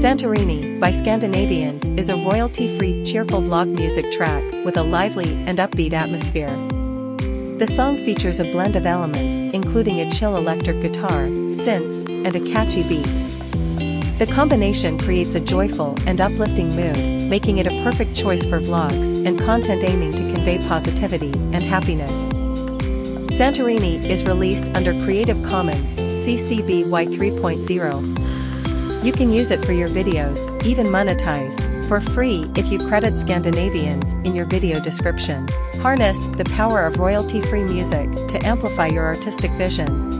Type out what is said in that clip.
Santorini, by Scandinavianz, is a royalty-free, cheerful vlog music track with a lively and upbeat atmosphere. The song features a blend of elements, including a chill electric guitar, synths, and a catchy beat. The combination creates a joyful and uplifting mood, making it a perfect choice for vlogs and content aiming to convey positivity and happiness. Santorini is released under Creative Commons, CC BY 3.0. You can use it for your videos, even monetized, for free if you credit Scandinavianz in your video description. Harness the power of royalty-free music to amplify your artistic vision.